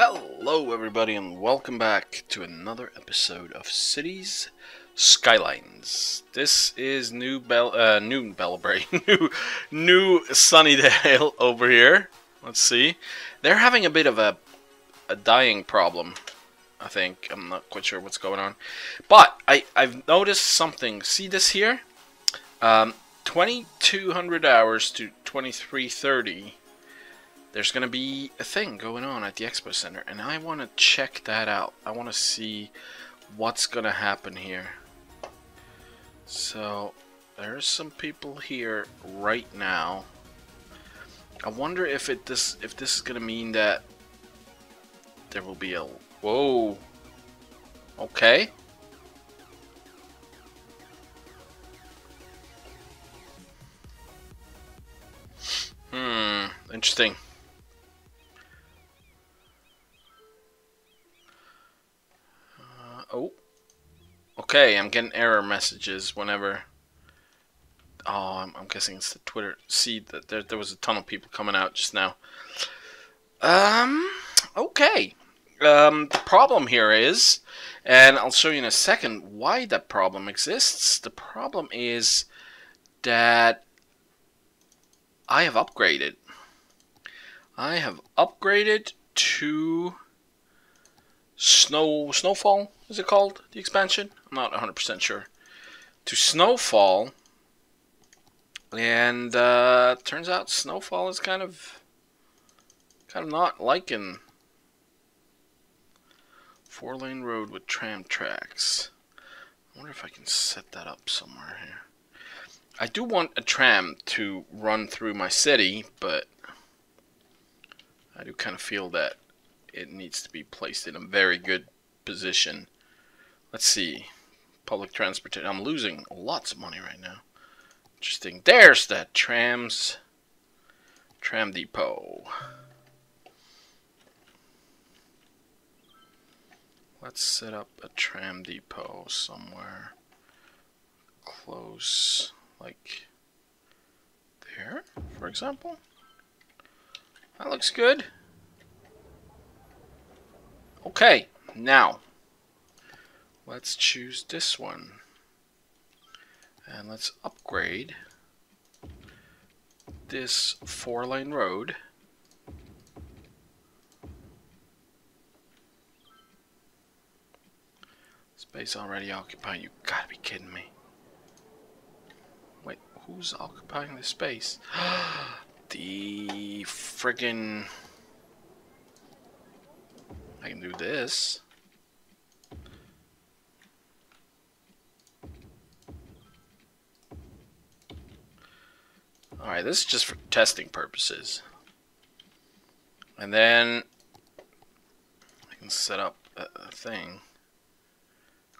Hello, everybody, and welcome back to another episode of Cities Skylines. This is New Bell, uh, New Bellabray, new, new Sunnydale over here. Let's see. They're having a bit of a, a dying problem. I think I'm not quite sure what's going on, but I I've noticed something. See this here? Um, 2200 hours to 2330 there's going to be a thing going on at the expo center and I want to check that out. I want to see what's going to happen here. So there's some people here right now. I wonder if it this if this is going to mean that there will be a whoa. Okay. Hmm, interesting. Oh. Okay, I'm getting error messages whenever... Oh, I'm, I'm, guessing it's the Twitter. See, that there, there was a ton of people coming out just now. Um, okay. Um, the problem here is, and I'll show you in a second why that problem exists. The problem is that I have upgraded. I have upgraded to Snow Snowfall, is it called? The expansion? I'm not 100% sure. To Snowfall. And uh, turns out Snowfall is kind of kind of not liking four lane road with tram tracks. I wonder if I can set that up somewhere here. I do want a tram to run through my city, but I do kind of feel that it needs to be placed in a very good position. Let's see. Public transportation. I'm losing lots of money right now. Interesting. There's that trams. Tram depot. Let's set up a tram depot somewhere close like there, for example. That looks good. Okay, now let's choose this one. And let's upgrade this four lane road. Space already occupied. You gotta be kidding me. Wait who's occupying the space? the friggin... I can do this. Alright, this is just for testing purposes. And then I can set up a, a thing.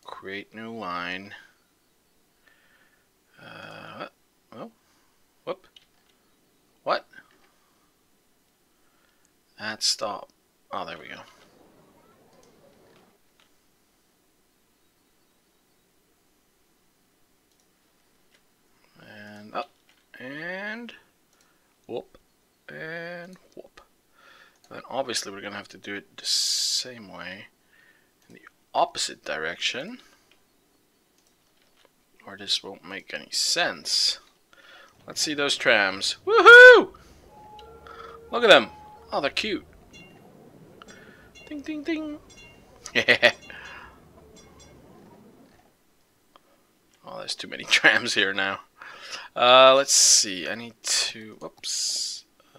Create new line. Uh, well, whoop. What? That stop. Oh, there we go. And up. And whoop. And whoop. Then obviously we're going to have to do it the same way in the opposite direction or this won't make any sense. Let's see those trams. Woohoo! Look at them. Oh, they're cute. Ding, ding, ding. Yeah. oh, there's too many trams here now. Uh, let's see. I need to... Whoops. Uh,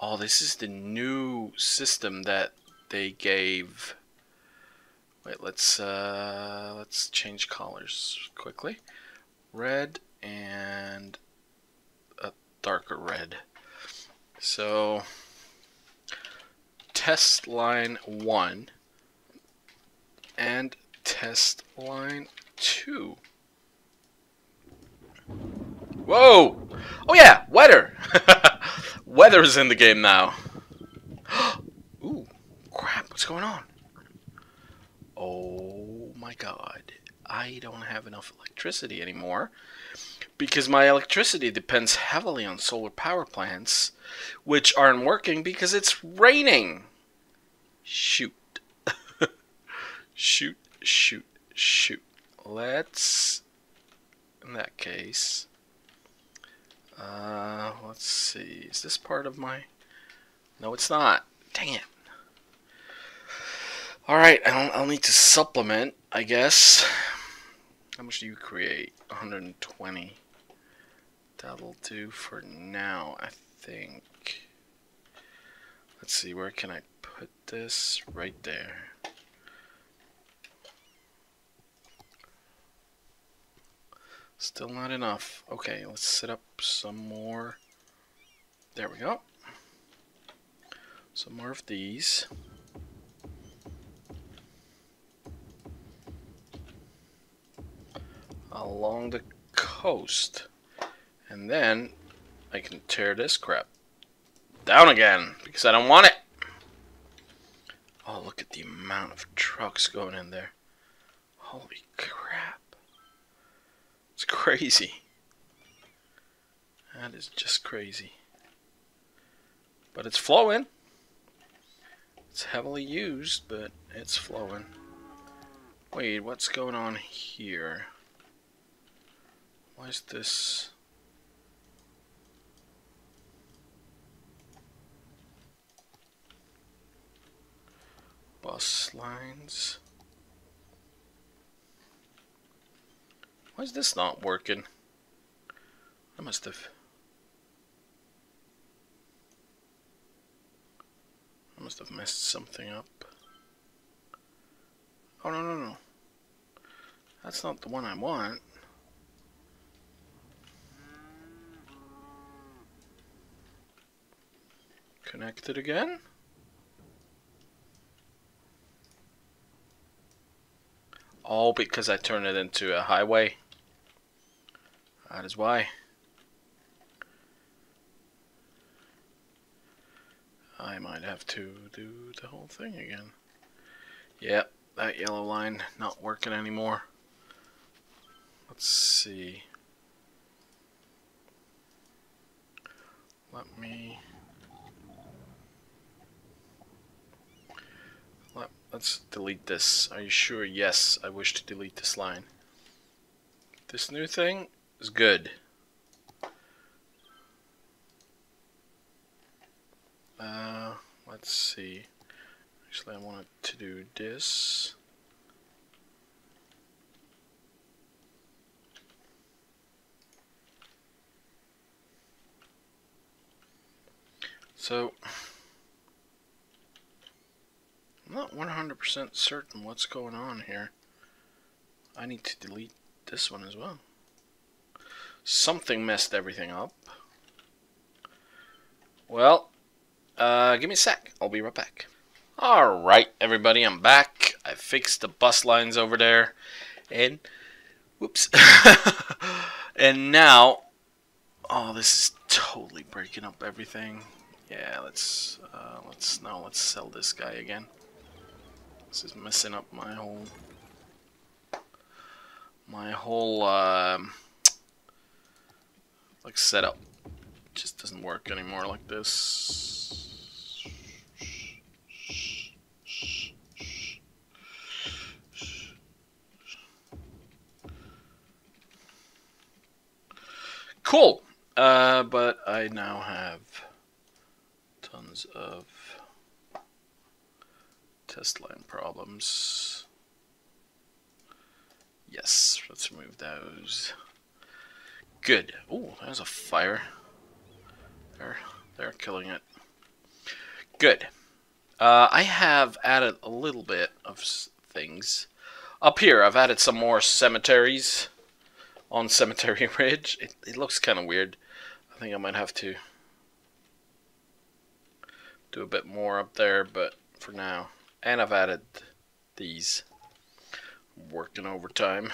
oh, this is the new system that they gave Wait, let's uh, let's change colors quickly. Red and a darker red. So test line one and test line two. Whoa! Oh yeah, weather. weather is in the game now. Ooh, crap! What's going on? Oh my god. I don't have enough electricity anymore because my electricity depends heavily on solar power plants, which aren't working because it's raining. Shoot. shoot, shoot, shoot. Let's, in that case, uh, let's see. Is this part of my... No, it's not. Dang it. Alright, I'll, I'll need to supplement, I guess. How much do you create? 120. That'll do for now, I think. Let's see, where can I put this? Right there. Still not enough. Okay, let's set up some more. There we go. Some more of these. Along the coast. And then I can tear this crap down again because I don't want it. Oh, look at the amount of trucks going in there. Crazy. That is just crazy. But it's flowing. It's heavily used, but it's flowing. Wait, what's going on here? Why is this... Bus lines... Why is this not working? I must have... I must have messed something up. Oh, no, no, no. That's not the one I want. Connected again? All because I turned it into a highway. That is why. I might have to do the whole thing again. Yep, that yellow line not working anymore. Let's see. Let me... Let, let's delete this. Are you sure? Yes, I wish to delete this line. This new thing is good. Uh, let's see. Actually, I wanted to do this. So, I'm not 100% certain what's going on here. I need to delete this one as well. Something messed everything up. Well, uh, give me a sec. I'll be right back. Alright, everybody, I'm back. I fixed the bus lines over there. And, whoops. and now, oh, this is totally breaking up everything. Yeah, let's, uh, let's, now let's sell this guy again. This is messing up my whole, my whole, um, like setup just doesn't work anymore like this. Cool. Uh, but I now have tons of test line problems. Yes, let's remove those. Good. Oh, there's a fire. They're, they're killing it. Good. Uh, I have added a little bit of things. Up here, I've added some more cemeteries on Cemetery Ridge. It, it looks kind of weird. I think I might have to do a bit more up there, but for now. And I've added these. Working overtime.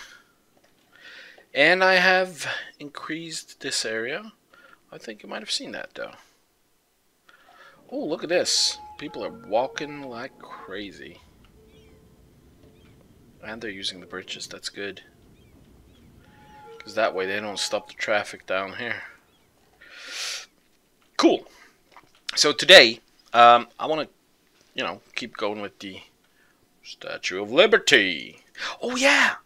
And I have increased this area. I think you might have seen that though. Oh, look at this. People are walking like crazy. And they're using the bridges, that's good. Because that way they don't stop the traffic down here. Cool. So today, um, I want to, you know, keep going with the Statue of Liberty. Oh yeah,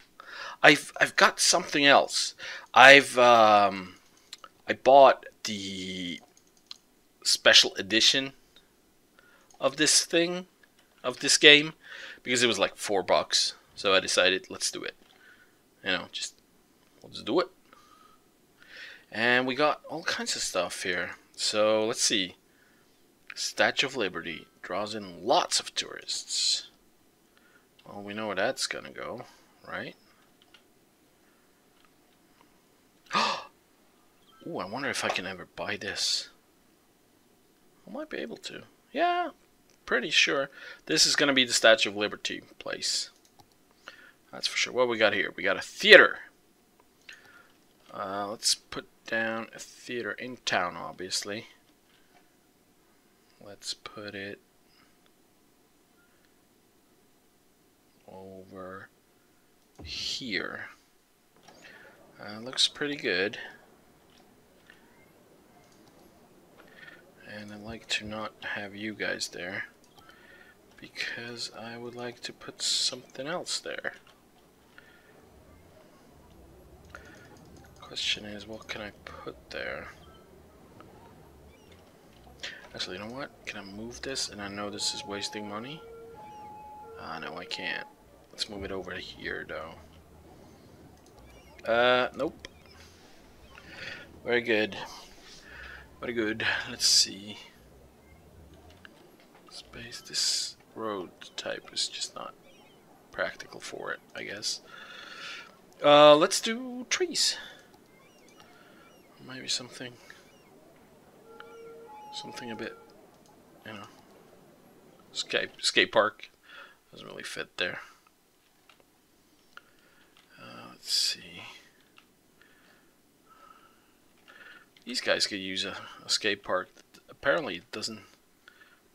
I've I've got something else. I've um, I bought the special edition of this thing, of this game, because it was like four bucks. So I decided, let's do it. You know, just let's do it. And we got all kinds of stuff here. So let's see. Statue of Liberty draws in lots of tourists. Well, we know where that's gonna go, right? Ooh, I wonder if I can ever buy this. I might be able to. Yeah, pretty sure. This is gonna be the Statue of Liberty place. That's for sure. What we got here? We got a theater. Uh, let's put down a theater in town, obviously. Let's put it over here. Uh, looks pretty good. And I'd like to not have you guys there because I would like to put something else there. Question is, what can I put there? Actually, you know what? Can I move this? And I know this is wasting money. Ah, uh, no, I can't. Let's move it over here, though. Uh, nope. Very good. Very good. Let's see. Space. This road type is just not practical for it, I guess. Uh, let's do trees. Maybe something. Something a bit, you know. Skate, skate park. Doesn't really fit there. Uh, let's see. These guys could use a, a skate park. Apparently, it doesn't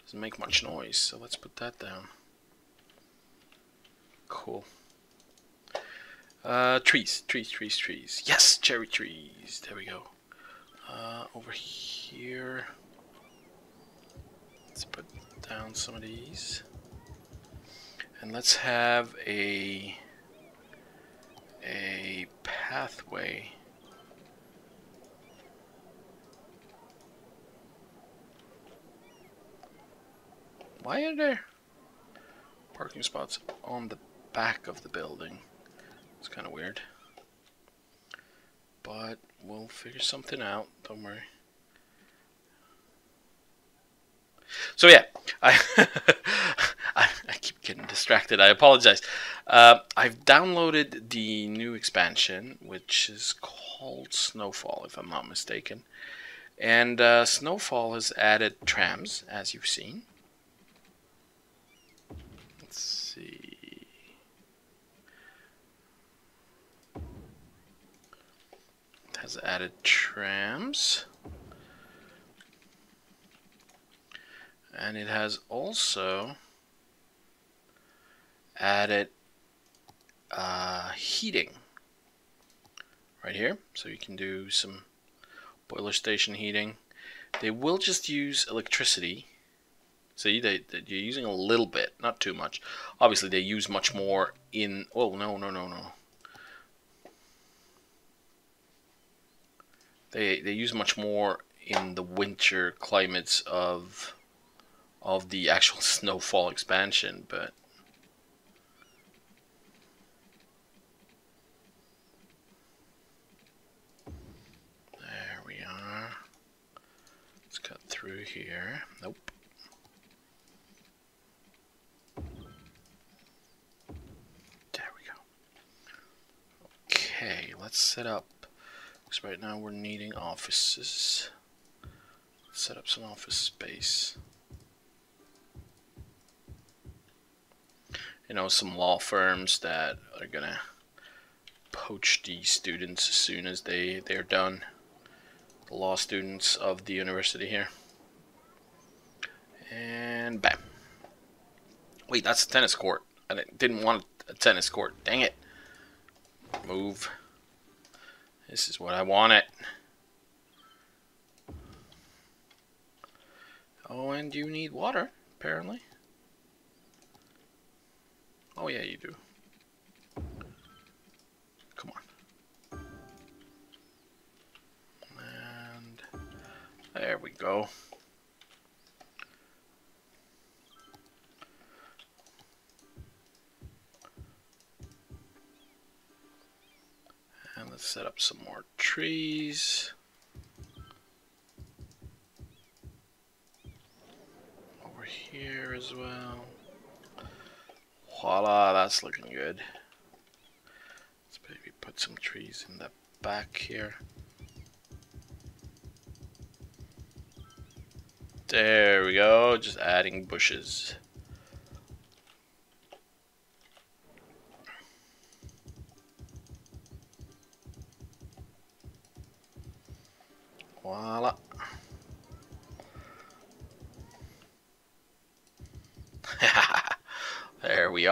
doesn't make much noise. So let's put that down. Cool. Uh, trees, trees, trees, trees. Yes, cherry trees. There we go. Uh, over here. Let's put down some of these. And let's have a a pathway Why are there parking spots on the back of the building? It's kind of weird. But we'll figure something out, don't worry. So yeah, I, I, I keep getting distracted. I apologize. Uh, I've downloaded the new expansion, which is called Snowfall, if I'm not mistaken. And uh, Snowfall has added trams, as you've seen. Has added trams. And it has also added uh, heating right here. So you can do some boiler station heating. They will just use electricity. See, they, they, you're using a little bit, not too much. Obviously, they use much more in... Oh, no, no, no, no. They they use much more in the winter climates of of the actual snowfall expansion, but there we are. Let's cut through here. Nope. There we go. Okay, let's set up because right now we're needing offices. Set up some office space. You know, some law firms that are gonna poach the students as soon as they, they're done. The law students of the university here. And bam. Wait, that's a tennis court. I didn't want a tennis court. Dang it. Move. This is what I want it. Oh, and you need water, apparently. Oh, yeah, you do. Come on. And there we go. Let's set up some more trees. Over here as well. Voila, that's looking good. Let's maybe put some trees in the back here. There we go, just adding bushes.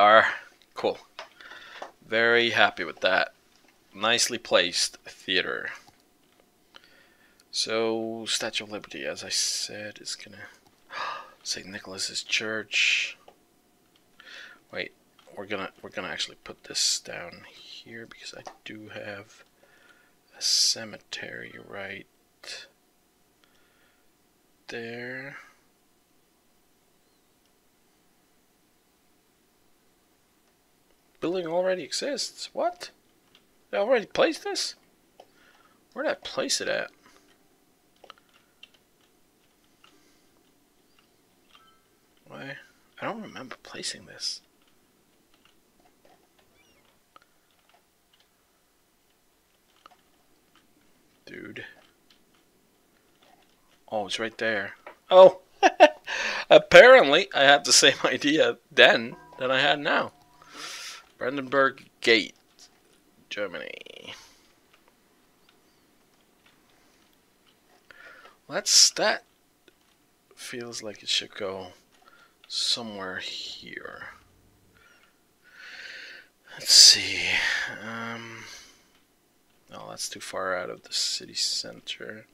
Are. Cool. Very happy with that. Nicely placed theater. So, Statue of Liberty, as I said, is gonna... St. Nicholas's Church. Wait, we're gonna we're gonna actually put this down here because I do have a cemetery right there. Building already exists. What? They already placed this? Where did I place it at? Why? I don't remember placing this. Dude. Oh, it's right there. Oh! Apparently, I have the same idea then that I had now. Brandenburg Gate, Germany. That's that feels like it should go somewhere here. Let's see. Um, no, that's too far out of the city center.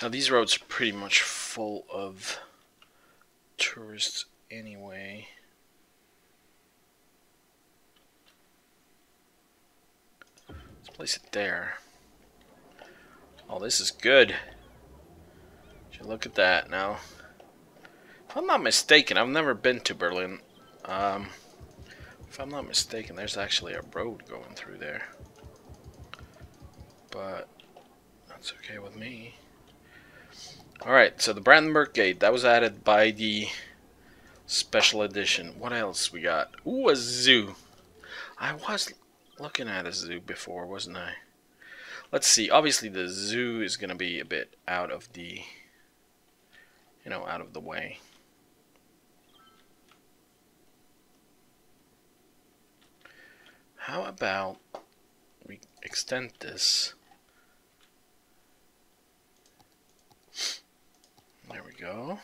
Now these roads are pretty much full of tourists anyway. Let's place it there. Oh, this is good. Should look at that now. If I'm not mistaken, I've never been to Berlin. Um, if I'm not mistaken, there's actually a road going through there. But that's okay with me. Alright, so the Brandenburg Gate, that was added by the special edition. What else we got? Ooh, a zoo. I was looking at a zoo before, wasn't I? Let's see. Obviously, the zoo is going to be a bit out of the, you know, out of the way. How about we extend this There we go.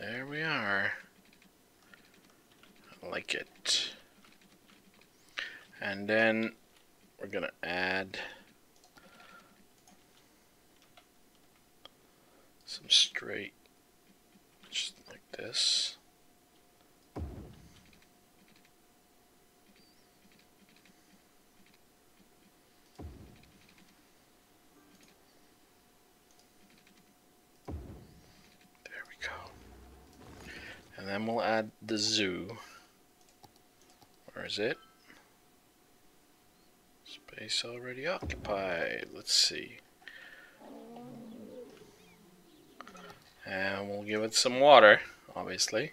There we are. I like it. And then we're going to add some straight, just like this. There we go. And then we'll add the zoo. Where is it? Space already occupied. Let's see. And we'll give it some water, obviously.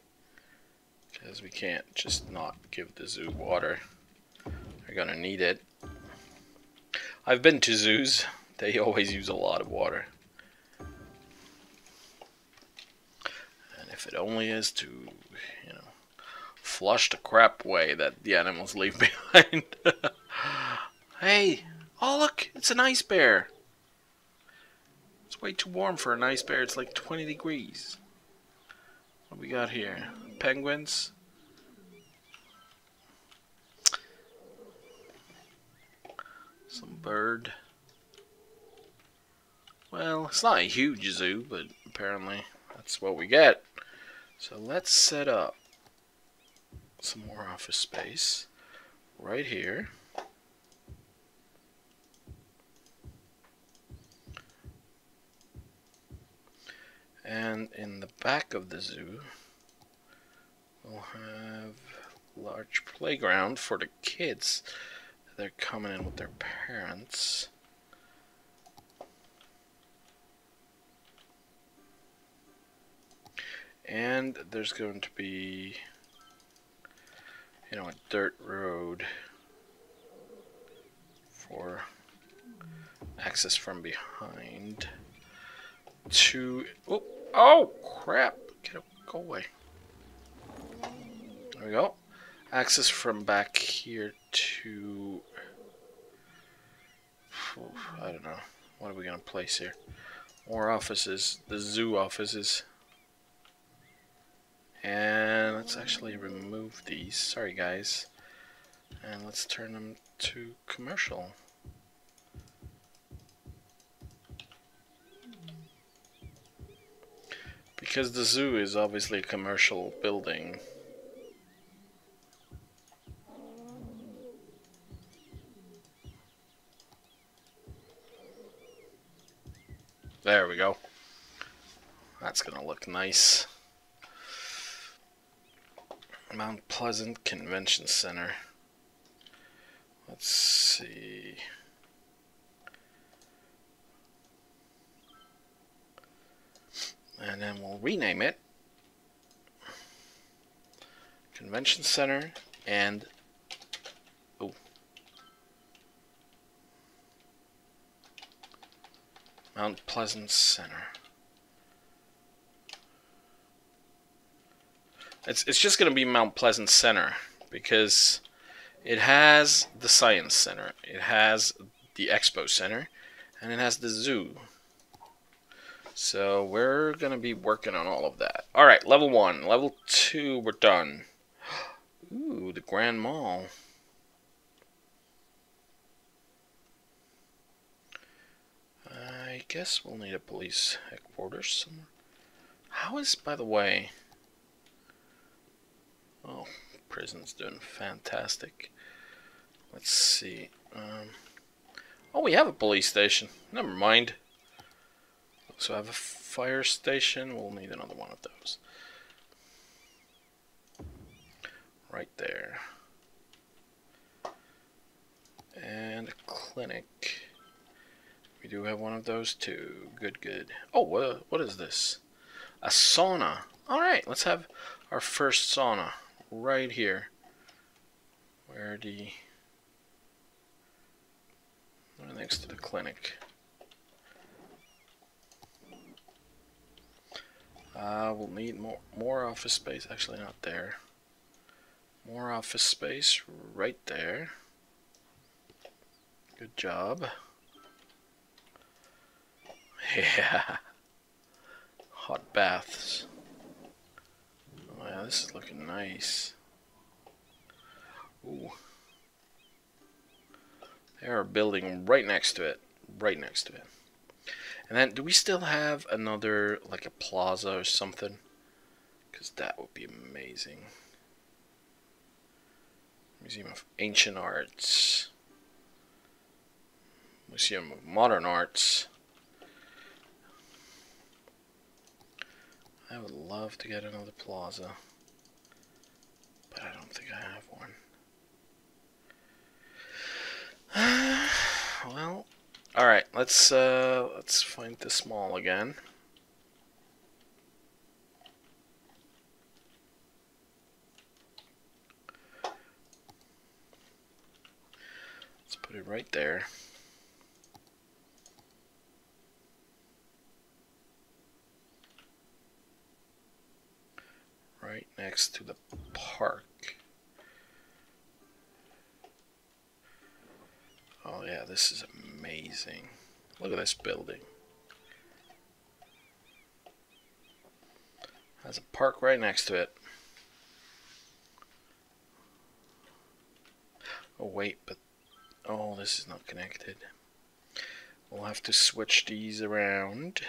Because we can't just not give the zoo water. They're gonna need it. I've been to zoos. They always use a lot of water. And if it only is to, flush the crap away that the animals leave behind. hey, oh look, it's an ice bear. It's way too warm for an ice bear. It's like 20 degrees. What we got here? Penguins. Some bird. Well, it's not a huge zoo, but apparently that's what we get. So let's set up some more office space right here. And in the back of the zoo, we'll have large playground for the kids. They're coming in with their parents. And there's going to be, you know, a dirt road for access from behind to, oh, oh crap, get go away. There we go. Access from back here to, I don't know, what are we going to place here? More offices, the zoo offices. And let's actually remove these. Sorry, guys. And let's turn them to commercial. Because the zoo is obviously a commercial building. There we go. That's gonna look nice. Mount Pleasant Convention Center. Let's see. And then we'll rename it Convention Center and oh Mount Pleasant Center. It's, it's just going to be Mount Pleasant Center because it has the Science Center, it has the Expo Center, and it has the zoo. So we're going to be working on all of that. Alright, level 1. Level 2, we're done. Ooh, the Grand Mall. I guess we'll need a police headquarters somewhere. How is, by the way... Oh, prison's doing fantastic. Let's see. Um, oh, we have a police station. Never mind. So I have a fire station. We'll need another one of those. Right there. And a clinic. We do have one of those too. Good, good. Oh, uh, what is this? A sauna. Alright, let's have our first sauna right here where the right next to the clinic. Uh, we'll need more more office space. Actually, not there. More office space right there. Good job. Yeah. Hot baths. Yeah, this is looking nice. Ooh. They are building right next to it. Right next to it. And then, do we still have another, like a plaza or something? Because that would be amazing. Museum of Ancient Arts. Museum of Modern Arts. I would love to get another plaza, but I don't think I have one. well, all right. Let's uh, let's find this mall again. Let's put it right there. right next to the park. Oh yeah, this is amazing. Look at this building. Has a park right next to it. Oh wait, but oh, this is not connected. We'll have to switch these around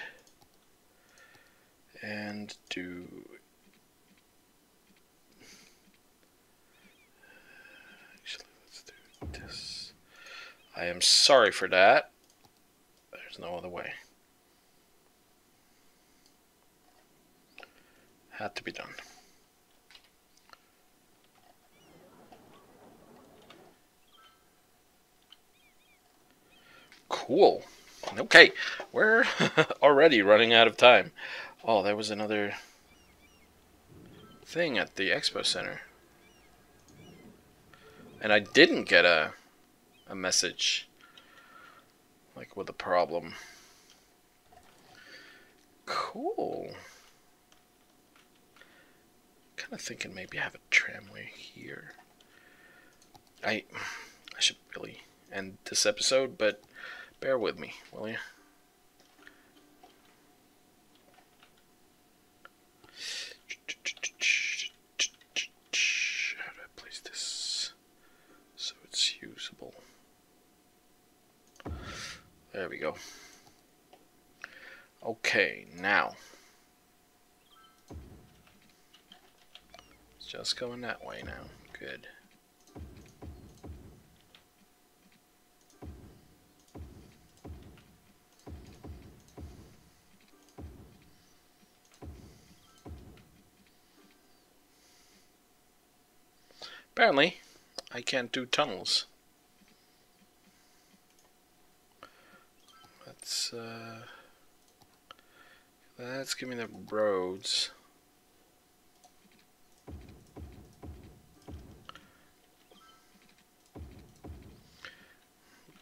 and do actually let's do this. I am sorry for that. There's no other way. Had to be done. Cool. Okay, we're already running out of time. Oh, there was another thing at the expo center. And I didn't get a a message like with a problem. Cool. Kind of thinking maybe I have a tramway here. I I should really end this episode, but bear with me, will you? How do I place this so it's usable? There we go. Okay, now. It's just going that way now. Good. Apparently, I can't do tunnels. Let's, uh, let's give me the roads.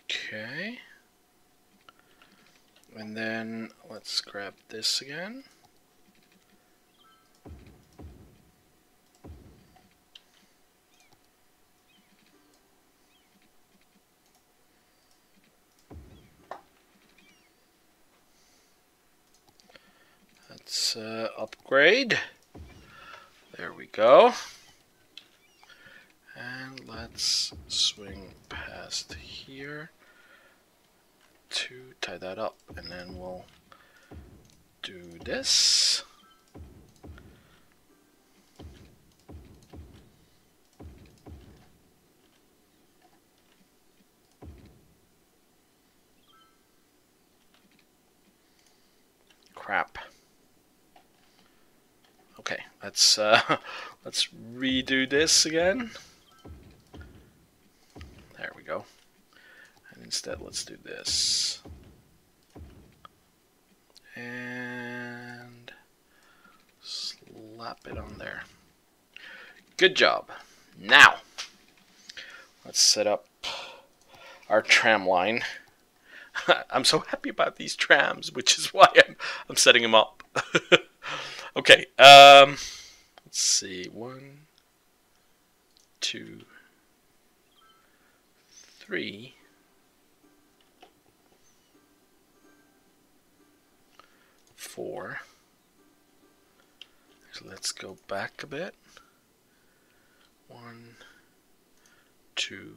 Okay. And then let's grab this again. Let's uh, upgrade. There we go. And let's swing past here to tie that up. And then we'll do this. Crap. Let's uh, let's redo this again. There we go. And instead, let's do this. And slap it on there. Good job. Now, let's set up our tram line. I'm so happy about these trams, which is why I'm, I'm setting them up. okay, um, let's see. One, two, three. Four. So let's go back a bit. One, two,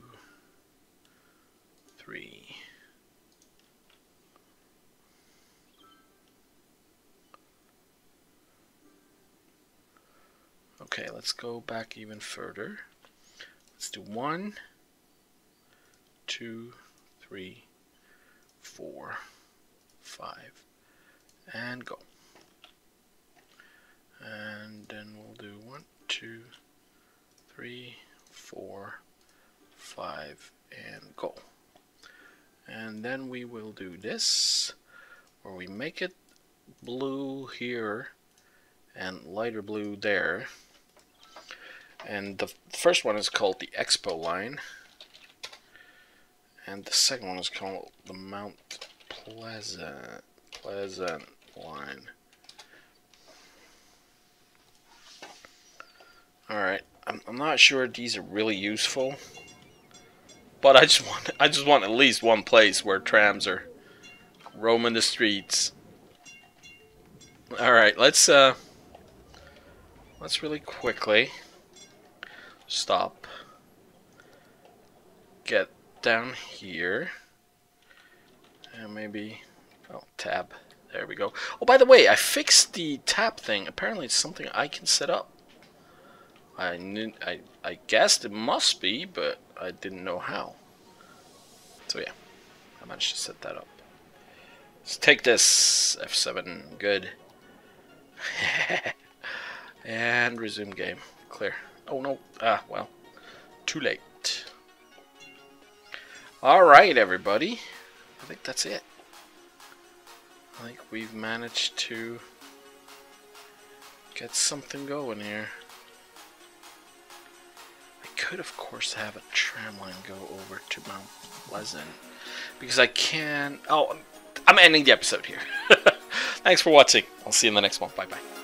three. Okay, let's go back even further. Let's do one, two, three, four, five, and go. And then we'll do one, two, three, four, five, and go. And then we will do this, where we make it blue here and lighter blue there. And the first one is called the Expo line. And the second one is called the Mount Pleasant, Pleasant line. Alright, I'm, I'm not sure these are really useful. But I just want I just want at least one place where trams are roaming the streets. Alright, let's uh let's really quickly stop. Get down here. And maybe oh tab. There we go. Oh by the way, I fixed the tap thing. Apparently it's something I can set up. I knew I I guessed it must be, but I didn't know how. So yeah, I managed to set that up. Let's take this F7. Good. and resume game. Clear. Oh no. Ah, well. Too late. Alright, everybody. I think that's it. I think we've managed to get something going here. I could, of course, have a tramline go over to Mount Pleasant because I can. Oh, I'm ending the episode here. Thanks for watching. I'll see you in the next one. Bye bye.